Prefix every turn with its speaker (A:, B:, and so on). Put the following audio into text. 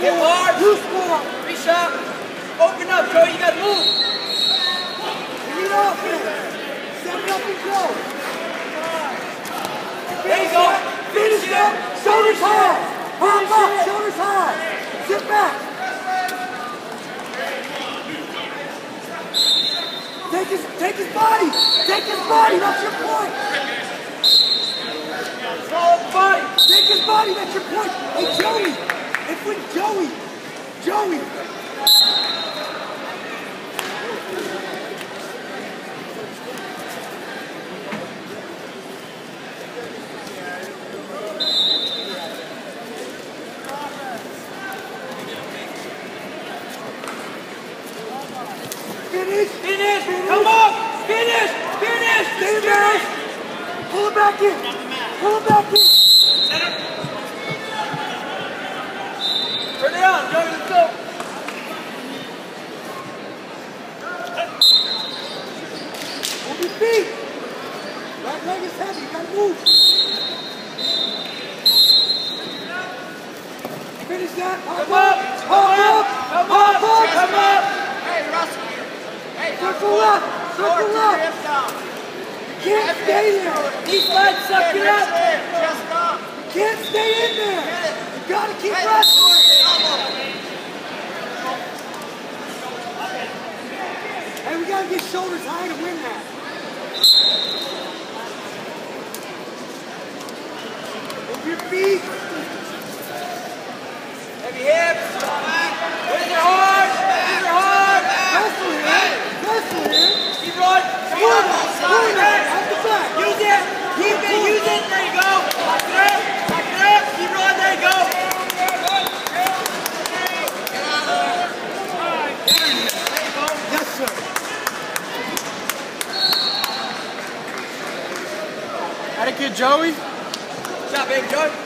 A: sharp.
B: hard.
A: Be sharp. Open up, Joey. You gotta move.
B: We need offense. Step it up and go.
A: There you go.
B: Finish up. Shoulders high. Hop up. Shoulders high. Sit back. Take his, take his body. Take his body. That's your point.
A: Solid body.
B: Take his body. That's your point. Hey, Joey. If with Joey. Joey. Finish.
A: Finish. Come on. Finish. Finish.
B: Stay there. Pull it back in. Pull it back in.
A: Turn it on, Joey. Let's go.
B: Move your feet. Right leg is heavy. You gotta move. Finish that. Hop
A: Come up.
B: Hop
A: Come
B: up.
A: up. Come
B: Hop
A: up.
B: up.
A: Come up.
C: Hey, Russell. Hey,
B: Circle up. Circle up.
C: Hips down.
B: You can't stay there.
A: East line, suck it up.
C: Chest up.
B: You can't stay in there. You gotta keep
C: Hey,
B: wrestling. Hey, we gotta get shoulders high to win that. Move your feet.
A: Heavy hips. These are hard. These are hard.
B: Wrestle here. Wrestle here.
A: Keep rolling. Come
B: Move
A: on.
B: it. Move it. The back.
A: Use it. Keep it. Use it. There you go. Lock it up. Lock it up. Keep rolling. There you go.
B: Yes, sir.
D: A good Joey.
A: Good job, baby Joey.